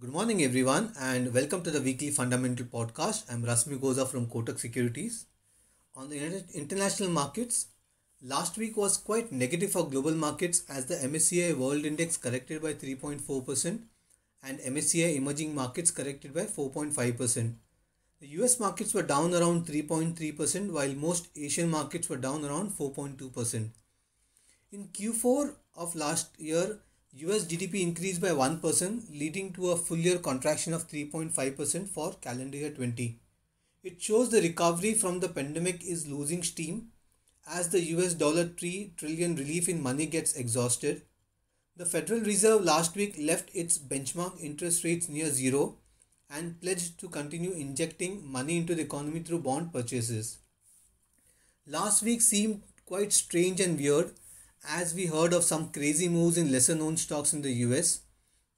Good morning, everyone, and welcome to the weekly fundamental podcast. I'm Rusmik Oza from Kotak Securities. On the international markets, last week was quite negative for global markets as the MSCI World Index corrected by 3.4% and MSCI Emerging Markets corrected by 4.5%. The US markets were down around 3.3%, while most Asian markets were down around 4.2%. In Q4 of last year, US GDP increased by 1%, leading to a full year contraction of 3.5% for calendar year 20. It shows the recovery from the pandemic is losing steam as the US dollar 3 trillion relief in money gets exhausted. The Federal Reserve last week left its benchmark interest rates near zero and pledged to continue injecting money into the economy through bond purchases. Last week seemed quite strange and weird as we heard of some crazy moves in lesser known stocks in the US.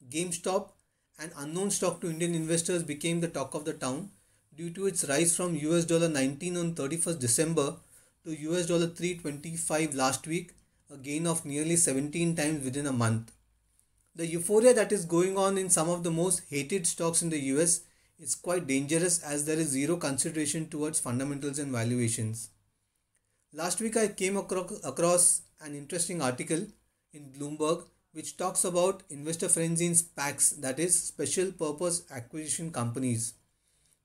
GameStop, an unknown stock to Indian investors, became the talk of the town due to its rise from US dollar 19 on 31st December to US dollar 325 last week, a gain of nearly 17 times within a month. The euphoria that is going on in some of the most hated stocks in the US is quite dangerous as there is zero consideration towards fundamentals and valuations. Last week I came across across an interesting article in Bloomberg which talks about investor frenzy in SPACs, that is, special purpose acquisition companies.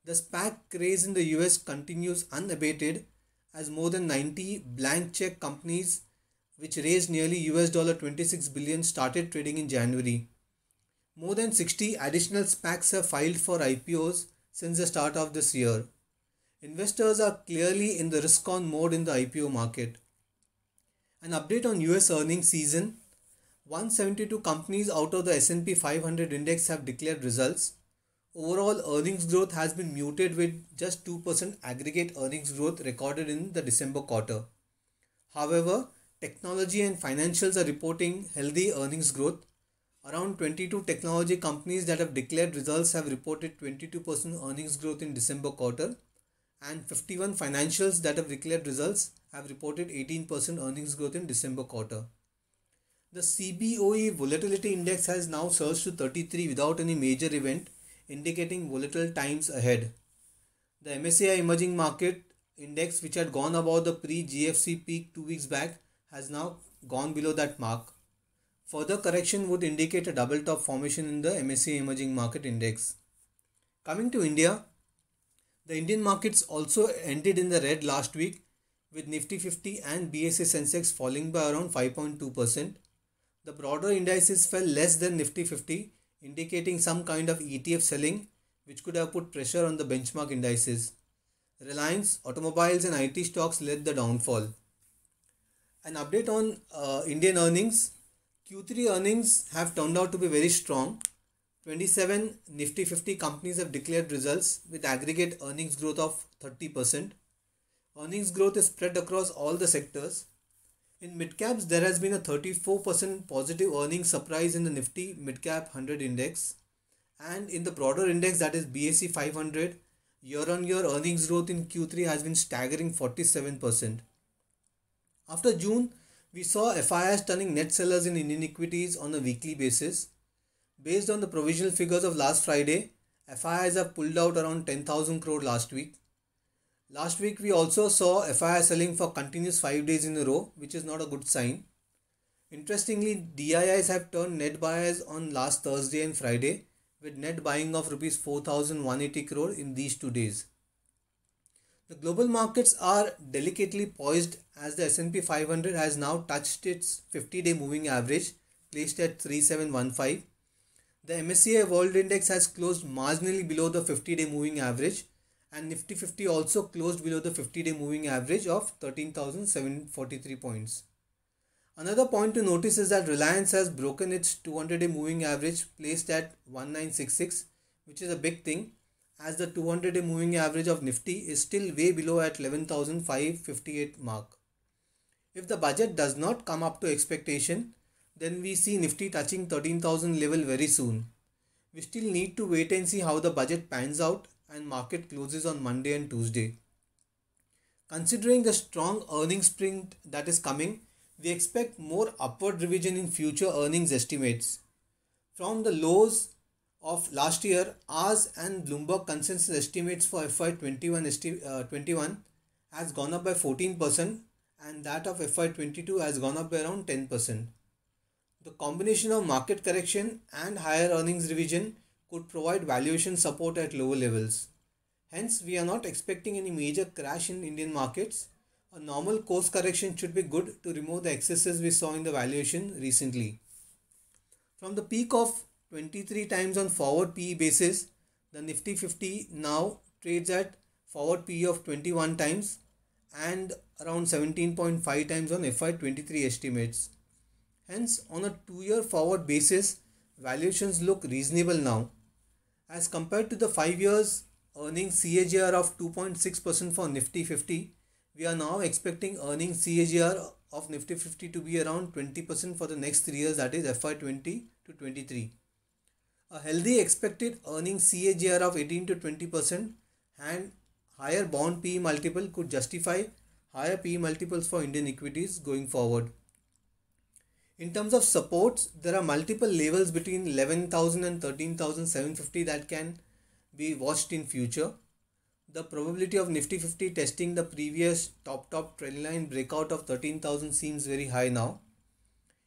The SPAC craze in the US continues unabated as more than 90 blank check companies which raised nearly US dollar 26 billion started trading in January. More than 60 additional SPACs have filed for IPOs since the start of this year. Investors are clearly in the risk on mode in the IPO market. An update on US earnings season 172 companies out of the S&P 500 index have declared results. Overall earnings growth has been muted with just 2% aggregate earnings growth recorded in the December quarter. However, technology and financials are reporting healthy earnings growth. Around 22 technology companies that have declared results have reported 22% earnings growth in December quarter and 51 financials that have declared results have reported 18% earnings growth in December quarter. The CBOE volatility index has now surged to 33 without any major event, indicating volatile times ahead. The MSCI emerging market index, which had gone above the pre GFC peak two weeks back, has now gone below that mark. Further correction would indicate a double top formation in the MSCI emerging market index. Coming to India, the Indian markets also ended in the red last week with Nifty 50 and BSE Sensex falling by around 5.2%. The broader indices fell less than Nifty 50, indicating some kind of ETF selling, which could have put pressure on the benchmark indices. Reliance, automobiles, and IT stocks led the downfall. An update on uh, Indian earnings Q3 earnings have turned out to be very strong 27 Nifty 50 companies have declared results with aggregate earnings growth of 30%. Earnings growth is spread across all the sectors. In midcaps, there has been a 34% positive earnings surprise in the Nifty Midcap 100 index. And in the broader index, that is BSE 500, year on year earnings growth in Q3 has been staggering 47%. After June, we saw FIIs turning net sellers in Indian equities on a weekly basis Based on the provisional figures of last Friday, FIIs have pulled out around 10,000 crore last week. Last week, we also saw FII selling for continuous 5 days in a row, which is not a good sign. Interestingly, DIIs have turned net buyers on last Thursday and Friday, with net buying of rupees 4,180 crore in these two days. The global markets are delicately poised as the S&P 500 has now touched its 50-day moving average, placed at 3715 the MSCI World Index has closed marginally below the 50 day moving average and Nifty 50 also closed below the 50 day moving average of 13,743 points. Another point to notice is that Reliance has broken its 200 day moving average placed at 1966 which is a big thing as the 200 day moving average of Nifty is still way below at 11,558 mark. If the budget does not come up to expectation, then we see Nifty touching 13,000 level very soon. We still need to wait and see how the budget pans out and market closes on Monday and Tuesday. Considering the strong earnings sprint that is coming, we expect more upward revision in future earnings estimates. From the lows of last year, ours and Bloomberg consensus estimates for FY21 esti- uh, 21 has gone up by 14% and that of FY22 has gone up by around 10%. The combination of market correction and higher earnings revision could provide valuation support at lower levels. Hence, we are not expecting any major crash in Indian markets. A normal course correction should be good to remove the excesses we saw in the valuation recently. From the peak of 23 times on forward PE basis, the Nifty 50 now trades at forward PE of 21 times and around 17.5 times on FY23 estimates. Hence, on a two year forward basis, valuations look reasonable now. As compared to the 5 years earning CAGR of 2.6% for Nifty 50, we are now expecting earning CAGR of Nifty 50 to be around 20% for the next 3 years that is FY20 to 23. A healthy expected earning CAGR of 18 to 20% and higher bond PE multiple could justify higher PE multiples for Indian equities going forward. In terms of supports, there are multiple levels between 11,000 and 13,750 that can be watched in future. The probability of Nifty 50 testing the previous top top trend line breakout of 13,000 seems very high now.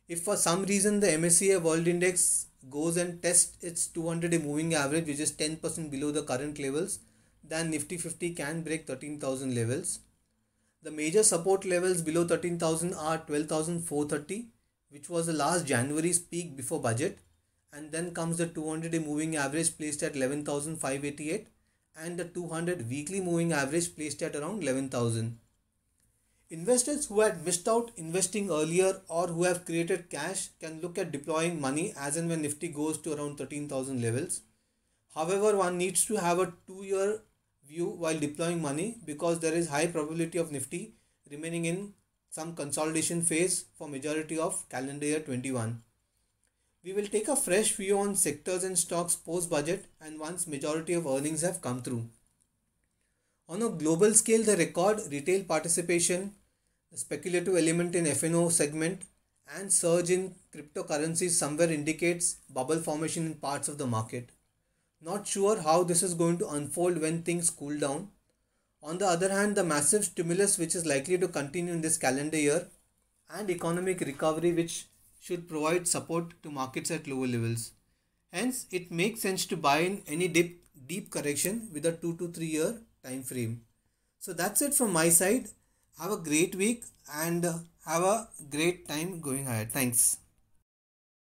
If for some reason the MSCI World Index goes and tests its 200 day moving average which is 10% below the current levels, then Nifty 50 can break 13,000 levels. The major support levels below 13,000 are 12,430 which was the last January's peak before budget and then comes the 200 day moving average placed at 11,588 and the 200 weekly moving average placed at around 11,000. Investors who had missed out investing earlier or who have created cash can look at deploying money as and when Nifty goes to around 13,000 levels. However, one needs to have a two year view while deploying money because there is high probability of Nifty remaining in some consolidation phase for majority of calendar year 21. We will take a fresh view on sectors and stocks post budget and once majority of earnings have come through. On a global scale, the record retail participation, the speculative element in F&O segment and surge in cryptocurrencies somewhere indicates bubble formation in parts of the market. Not sure how this is going to unfold when things cool down on the other hand, the massive stimulus which is likely to continue in this calendar year and economic recovery which should provide support to markets at lower levels. Hence, it makes sense to buy in any deep, deep correction with a 2 to 3 year time frame. So that's it from my side. Have a great week and have a great time going ahead. Thanks.